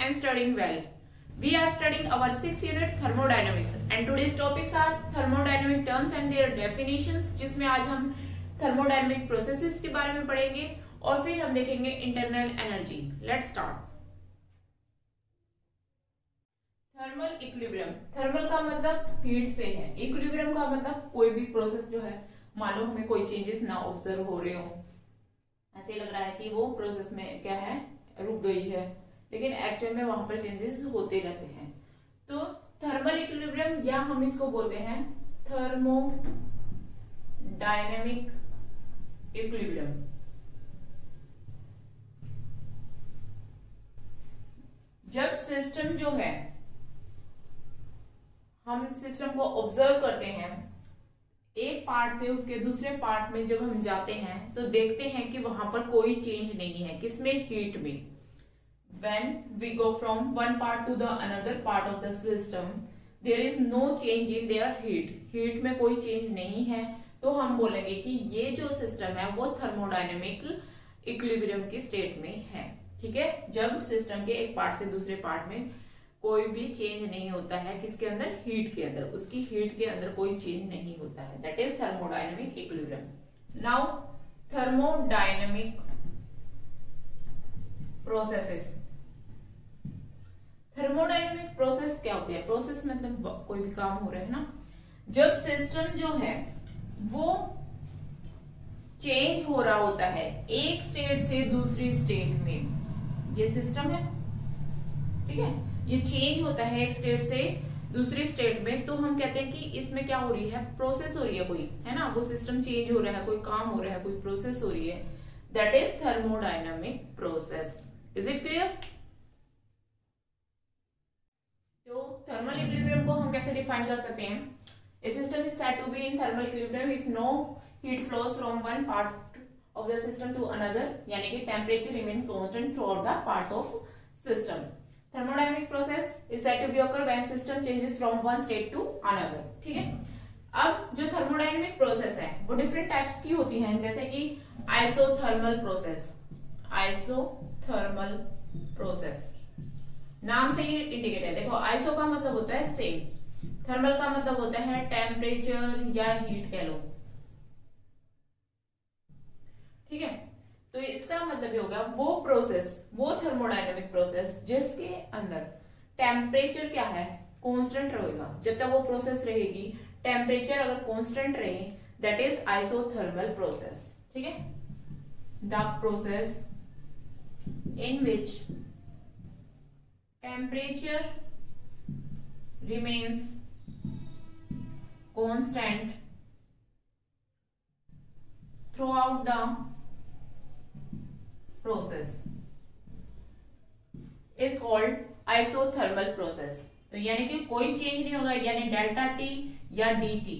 and studying well. We are studying our sixth unit thermodynamics and today's topics are thermodynamic terms and their definitions जिसमें आज हम thermodynamic processes के बारे में पढ़ेंगे और फिर हम देखेंगे internal energy. Let's start. Thermal equilibrium thermal का मतलब हीट से है इक्विलिब्रियम का मतलब कोई भी प्रोसेस जो है मान लो हमें कोई चेंजेस ना ऑब्ज़र्व हो रहे हो ऐसे लग रहा है कि वो प्रोसेस में क्या है रुक गई है लेकिन एक्चुअल में वहाँ पर चेंजेस होते रहते हैं। तो थर्मल इक्विलिब्रियम या हम इसको बोलते हैं थर्मो डायनेमिक इक्विलिब्रियम जब सिस्टम जो है, हम सिस्टम को ऑब्ज़र्व करते हैं, एक पार्ट से उसके दूसरे पार्ट में जब हम जाते हैं तो देखते हैं कि वहाँ पर कोई चेंज नहीं है, किसमें? हीट में। When we go from one part to the another part of the system, there is no change in their heat. Heat में कोई चेंज नहीं है। तो हम बोलेंगे कि ये जो सिस्टम है, वो थर्मोडायनेमिक इक्विलिब्रियम की स्टेट में है। ठीक है? जब सिस्टम के एक पार्ट से दूसरे पार्ट में कोई भी चेंज नहीं होता है किसके अंदर? हीट के अंदर। उसकी हीट के अंदर कोई चेंज नहीं होता है। That is thermodynamic equilibrium now thermodynamic processes thermodynamic process क्या होती है? प्रोसेस मतलब कोई भी काम हो रहा है ना? जब सिस्टम जो है, वो चेंज हो रहा होता है, एक स्टेट से दूसरी स्टेट में, ये सिस्टम है, ठीक है? ये चेंज होता है एक स्टेट से दूसरी स्टेट में तो हम कहते हैं कि इसमें क्या हो रही है? प्रोसेस हो रही है कोई, है ना? वो सिस्टम चेंज हो रहा है, कोई काम हो रहा है, कोई प्रोसेस हो रही है। That is thermodynamic process is it clear thermal equilibrium को हम कैसे डिफाइन कर सकते हैं? A system is said to be in thermal equilibrium if no heat flows from one part of the system to another यानी कि temperature remain constant throughout the parts of system thermodynamic process is said to be occur when system changes from one state to another. ठीक है? अब जो thermodynamic process है, वो different types की होती हैं, जैसे कि आइसोथर्मल प्रोसेस आइसोथर्मल प्रोसेस नाम से ही इंडिकेट है। देखो आइसो का मतलब होता है सेम थर्मल का मतलब होता है टेम्परेचर या हीट कह लो। ठीक है? तो इसका मतलब ये होगा, वो प्रोसेस वो थर्मोडाइनमिक प्रोसेस जिसके अंदर टेम्परेचर क्या है? कांस्टेंट रहेगा। जब तक वो प्रोसेस रहेगी टेम्परेचर अगर कांस्टेंट रहे दैट इज़ आइसोथर्मल प्रोसेस ठीक है? The process in which temperature remains constant throughout the process. Is called isothermal process. तो यानी कि कोई चेंज नहीं होगा, यानी डेल्टा टी या डी टी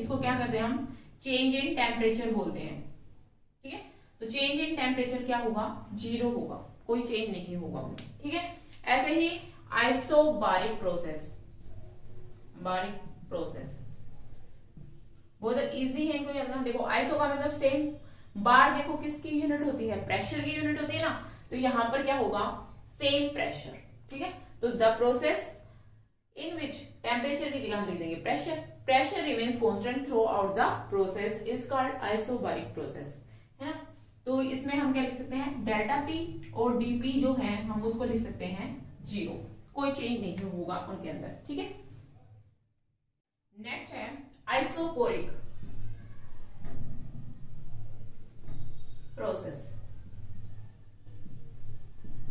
इसको क्या करते हैं हम? चेंज इन टेम्परेचर बोलते हैं। ठीक है? तो चेंज इन टेम्परेचर क्या होगा? ज़ीरो होगा। कोई चेंज नहीं होगा। ठीक है? ऐसे ही आइसोबारिक प्रोसेस बारिक प्रोसेस बहुत इजी है, कोई इनको देखो आइसो का मतलब सेम बार देखो किसकी यूनिट होती है? प्रेशर की यूनिट होती है ना? तो यहाँ पर क्या होगा? सेम प्रेशर ठीक है? तो the process in which temperature की जगह हम लिख देंगे pressure pressure remains constant throughout the process is called isobaric process ना तो इसमें हम क्या लिख सकते हैं? डेल्टा पी और डीपी जो है, हम उसको लिख सकते हैं ज़ीरो कोई चेंज नहीं होगा उनके अंदर, ठीक है? नेक्स्ट है आइसोपोरिक प्रोसेस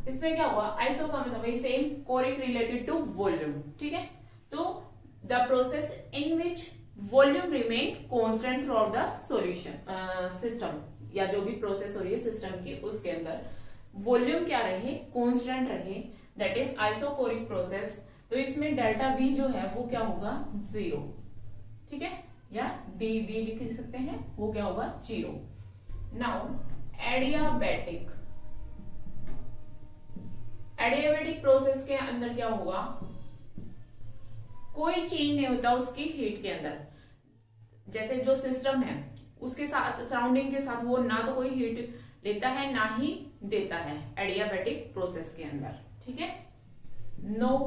इसमें क्या हुआ? आइसो का मतलब वही same choric related to volume ठीक है? तो the process in which volume remain constant throughout the solution system या जो भी प्रोसेस हो रही है सिस्टम की, उसके अंदर वॉल्यूम क्या रहे कॉन्स्टेंट रहे दैट इज़ आइसोकोरिक प्रोसेस तो इसमें डेल्टा बी जो है, वो क्या होगा? ज़ीरो ठीक है? या डी बी लिख सकते हैं, वो क्या होगा? Zero now adiabatic adiabatic process के अंदर क्या होगा? कोई चेंज नहीं होता उसकी हीट के अंदर. जैसे जो सिस्टम है उसके साथ सराउंडिंग के साथ वो ना तो कोई हीट लेता है, ना ही देता है एडियाबेटिक प्रोसेस के अंदर, ठीक है? No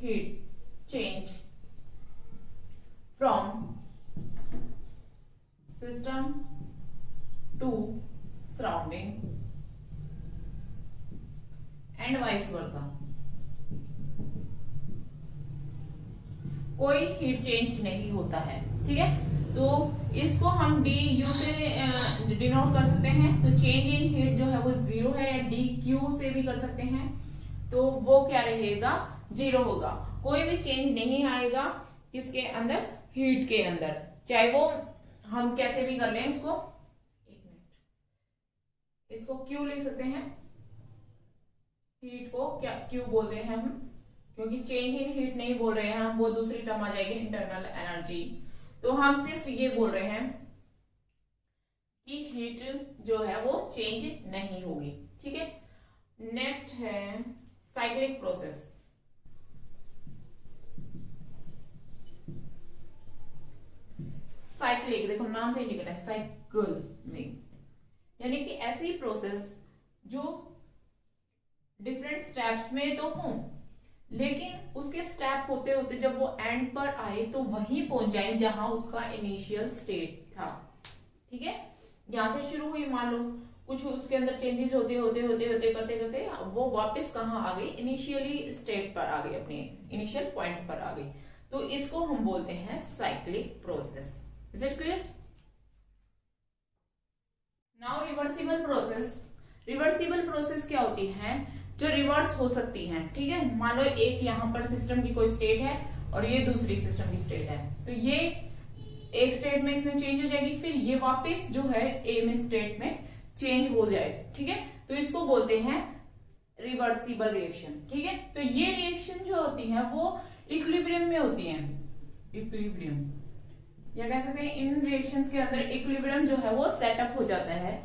heat change from system to surrounding and vice versa कोई हीट चेंज नहीं होता है, ठीक है? तो इसको हम डी यू से डिनोट कर सकते हैं। तो चेंज इन हीट जो है वो ज़ीरो है या डी क्यू से भी कर सकते हैं। तो वो क्या रहेगा? ज़ीरो होगा। कोई भी चेंज नहीं आएगा किसके अंदर हीट के अंदर। चाहे वो हम कैसे भी कर लें उसको एक मिनट इसको क्यू ले सकते हैं। हीट को क्या क्यू बोलते हैं हम। क्योंकि चेंज इन हीट नहीं बोल रहे हैं हम, वो दूसरी टर्म आ जाएगी इंटरनल एनर्जी तो हम सिर्फ़ ये बोल रहे हैं कि हीट जो है वो चेंज नहीं होगी। ठीक है? नेक्स्ट है साइक्लिक प्रोसेस साइक्लिक देखो नाम से लिखना है साइकिल में यानी कि ऐसी प्रोसेस जो डिफरेंट स्टेप्स में तो हो लेकिन उसके स्टेप होते होते जब वो एंड पर आए तो वहीं पहुँच जाए जहाँ उसका इनिशियल स्टेट था। ठीक है? यहाँ से शुरू हुई, मान लो, कुछ उसके अंदर चेंजेस होते होते होते होते, करते करते, वो वापस कहा आ गई? इनिशियली स्टेट पर आ गई, अपने इनिशियल पॉइंट पर आ गई। तो इसको हम बोलते हैं cyclic process is it clear now reversible process reversible process क्या होती है? जो रिवर्स हो सकती हैं, ठीक है? मान लो एक यहाँ पर सिस्टम की कोई स्टेट है और ये दूसरी सिस्टम की स्टेट है। तो ये एक स्टेट में इसमें चेंज हो जाएगी, फिर ये वापस जो है ए में स्टेट में चेंज हो जाए ठीक है? तो इसको बोलते हैं रिवर्सिबल रिएक्शन ठीक है? तो ये रिएक्शन जो होती है, वो इक्विलिब्रियम में होती है। इक्विलिब्रियम या कह सकते हैं, इन रिएक्शंस के अंदर इक्विलिब्रियम जो है, वो सेटअप हो जाता है।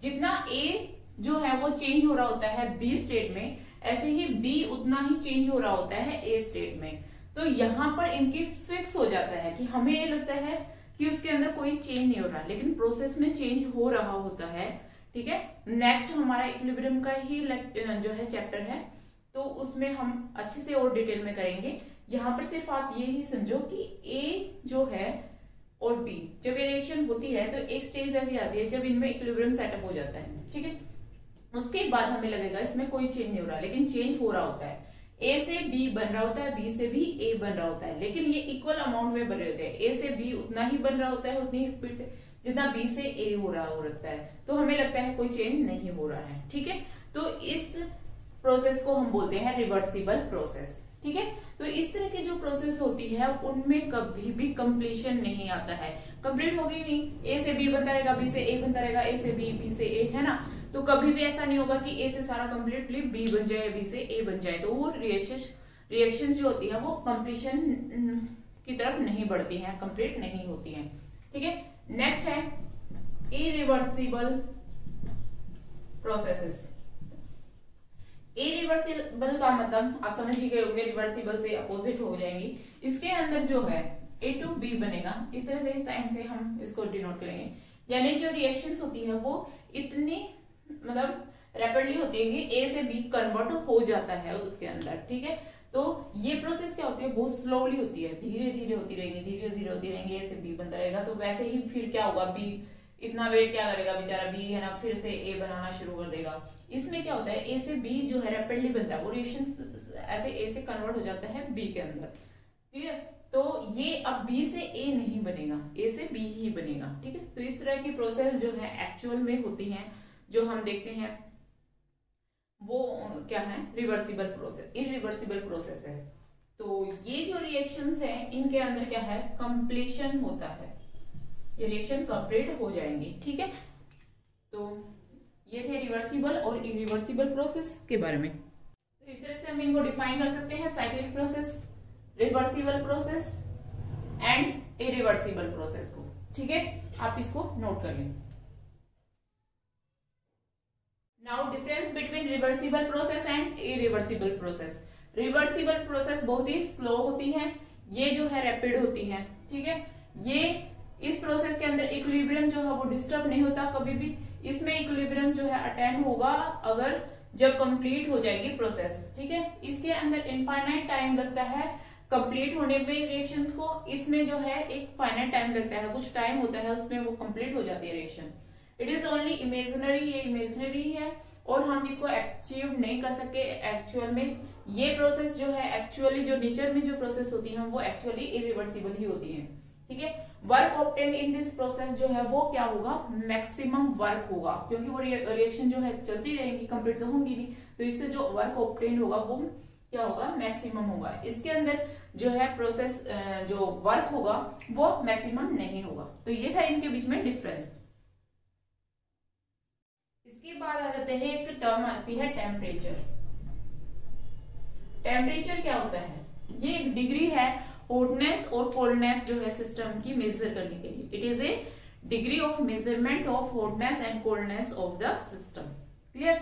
जितना ए जो है वो चेंज हो रहा होता है बी स्टेट में, ऐसे ही बी उतना ही चेंज हो रहा होता है ए स्टेट में। तो यहाँ पर इनकी फिक्स हो जाता है कि हमें ये लगता है कि उसके अंदर कोई चेंज नहीं हो रहा, लेकिन प्रोसेस में चेंज हो रहा होता है, ठीक है? नेक्स्ट हमारा इक्विलिब्रियम का ही जो है चैप्टर है तो उसमें हम अच्छे से और डिटेल में करेंगे। यहाँ पर सिर्फ़ आप ये ही समझो कि ए जो है और बी जब रिएक्शन होती है तो एक स्टेज ऐसी आती है जब इनमें इक्विलिब्रियम सेटअप हो जाता है, ठीक है? उसके बाद हमें लगेगा, इसमें कोई चेंज नहीं हो रहा, लेकिन चेंज हो रहा होता है। ए से बी बन रहा होता है बी से भी ए बन रहा होता है, लेकिन ये इक्वल अमाउंट में बन रहे होते हैं। ए से बी उतना ही बन रहा होता है, उतनी ही स्पीड से, जितना बी से ए हो रहा हो रखता है। तो हमें लगता है कोई चेंज नहीं हो रहा है, ठीक है? तो इस प्रोसेस को हम बोलते हैं रिवर्सिबल प्रोसेस ठीक है? तो इस तरह की जो प्रोसेस होती है, उनमें कभी भी कंप्लीशन नहीं आता है। कंप्लीट होगी नहीं। ए से बी बनता रहेगा बी से ए बनता रहेगा ए से बी बी से ए है ना? तो कभी भी ऐसा नहीं होगा कि ए से सारा कंप्लीटली बी बन जाए बी से ए बन जाए। तो वो रिएक्शन रिएक्शन जो होती है, वो कंप्लीशन की तरफ़ नहीं बढ़ती है कंप्लीट नहीं होती है। ठीक है? नेक्स्ट है इरिवर्सिबल प्रोसेसेस इरिवर्सिबल का मतलब आप समझ ही गए होंगे रिवर्सिबल से अपोजिट हो जाएँगी। इसके अंदर जो है ए टू बी बनेगा। इस तरह से इस टाइम से हम इसको डिनोट करेंगे। यानी जो रिएक्शंस होती है, वो इतनी मतलब रैपिडली होती है कि ए से बी कन्वर्ट हो जाता है उसके अंदर, ठीक है? तो ये प्रोसेस क्या होती है? बहुत स्लोली होती है धीरे धीरे होती रहेगी धीरे धीरे होती रहेंगे ए से बी बनता रहेगा। तो वैसे ही फिर क्या होगा? बी इतना वेट क्या करेगा? बेचारा बी है ना, फिर से ए बनाना शुरू कर देगा। इसमें क्या होता है? ए से बी जो है रेपिडली बनता है वो रिएक्शन ऐसे ए से कन्वर्ट हो जाता है बी के अंदर, ठीक है? तो ये अब बी से ए नहीं बनेगा ए से बी ही बनेगा, ठीक है? तो इस तरह की प्रोसेस जो है एक्चुअल में होती है। जो हम देखते हैं, वो क्या है? रिवर्सिबल प्रोसेस इरिवर्सिबल प्रोसेस है। तो ये जो रिएक्शंस है, इनके अंदर क्या है? कंप्लीशन होता है। ये रिएक्शन कंप्लीट हो जाएँगे, ठीक है? तो ये थे रिवर्सिबल और इरिवर्सिबल प्रोसेस के बारे में। तो इस तरह से हम इनको डिफाइन कर सकते हैं cyclic process reversible process and irreversible process को, ठीक है? आप इसको नोट कर लें। Now difference between reversible process and irreversible process reversible process बहुत ही स्लो होती है। ये जो है रैपिड होती है। ठीक है? ये इस प्रोसेस के अंदर इक्विलिब्रियम जो है वो डिस्टर्ब नहीं होता कभी भी। इसमें इक्विलिब्रियम जो है अटेंड होगा अगर जब कंप्लीट हो जाएगी प्रोसेस ठीक है? इसके अंदर इनफाइनाइट टाइम लगता है। कंप्लीट होने पे रिएक्शंस को इसमें जो है एक फाइनाइट टाइम लगता है। कुछ टाइम होता है उसमें वो कंप्लीट हो जाती है reaction it is only imaginary ये इमेजनरी है और हम इसको अचीव नहीं कर सकते एक्चुअल में। ये प्रोसेस जो है एक्चुअली जो नेचर में जो प्रोसेस होती है, वो एक्चुअली इरिवर्सिबल ही होती है। ठीक है? Work obtained in this process जो है, वो क्या होगा? मैक्सिमम वर्क होगा। क्योंकि वो रिएक्शन जो है, चलती रहेगी कंप्लीट तो होंगी नहीं। तो इससे जो वर्क ऑप्टेंड होगा, वो क्या होगा? मैक्सिमम होगा। इसके अंदर जो है प्रोसेस जो वर्क होगा, वो मैक्सिमम नहीं होगा। तो ये था इनके बीच में डिफरेंस इसके बाद आ जाते हैं, एक टर्म आती है टेम्परेचर टेम्परेचर क्या होता है? ये एक डिग्री है हॉटनेस और कोल्डनेस जो है सिस्टम की मेजर करने के लिए. It is a degree of measurement of hotness and coldness of the system clear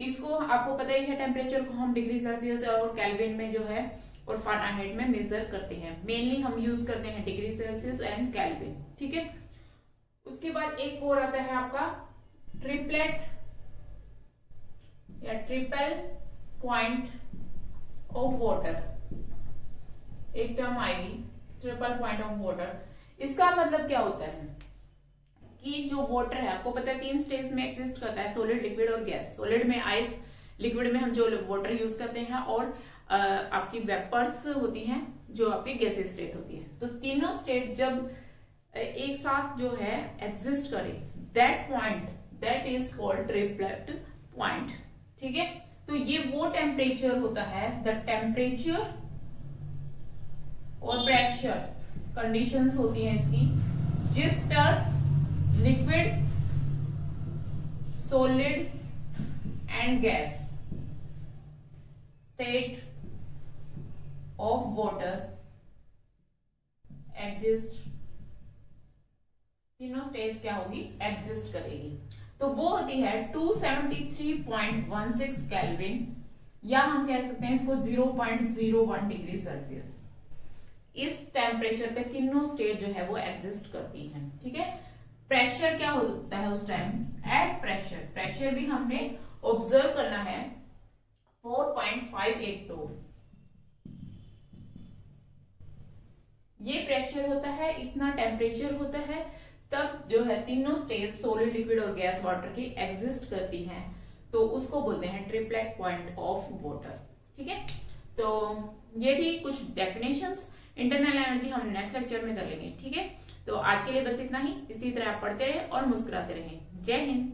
इसको आपको पता ही है टेम्परेचर को हम डिग्री सेल्सियस और कैलविन में जो है और फारेनहाइट में मेजर करते हैं. मेनली हम यूज़ करते हैं डिग्री सेल्सियस एंड कैलविन ठीक है? उसके बाद एक और आता है आपका ट्रिपलेट या ट्रिपल पॉइंट ऑफ़ वाटर एक टर्म आएगी ट्रिपल पॉइंट ऑफ़ वाटर इसका मतलब क्या होता है? कि जो वाटर है, आपको पता है तीन स्टेज में एक्सिस्ट करता है सोलिड लिक्विड और गैस सोलिड में आइस लिक्विड में हम जो वाटर यूज़ करते हैं और आपकी वेपर्स होती हैं, जो आपकी गैस स्टेट होती है. तो तीनों स्टेट जब एक साथ जो है एग्जिस्ट करे that point that is called triplet point ठीक है? तो ये वो टेम्परेचर होता है द टेम्परेचर और प्रेशर कंडीशंस होती हैं इसकी, जिस पर liquid solid and gas state of water exist तीनों स्टेज क्या होगी? एग्जिस्ट करेगी। तो वो होती है 273.16 केल्विन या हम कह सकते हैं इसको 0.01 डिग्री सेल्सियस इस टेम्परेचर पे तीनों स्टेट जो है वो एग्जिस्ट करती हैं, ठीक है? प्रेशर क्या होता है उस टाइम एट प्रेशर प्रेशर भी हमने ऑब्ज़र्व करना है 4.582 ये प्रेशर होता है, इतना टेम्परेचर होता है तब जो है तीनों स्टेज सोलिड लिक्विड और गैस वाटर की एग्जिस्ट करती हैं तो उसको बोलते हैं ट्रिपलेट पॉइंट ऑफ़ वाटर ठीक है? तो ये थी कुछ डेफिनेशन इंटरनल एनर्जी हम नेक्स्ट लेक्चर में कर लेंगे, ठीक है? तो आज के लिए बस इतना ही, इसी तरह आप पढ़ते रहे और मुस्कुराते रहे। जय हिंद!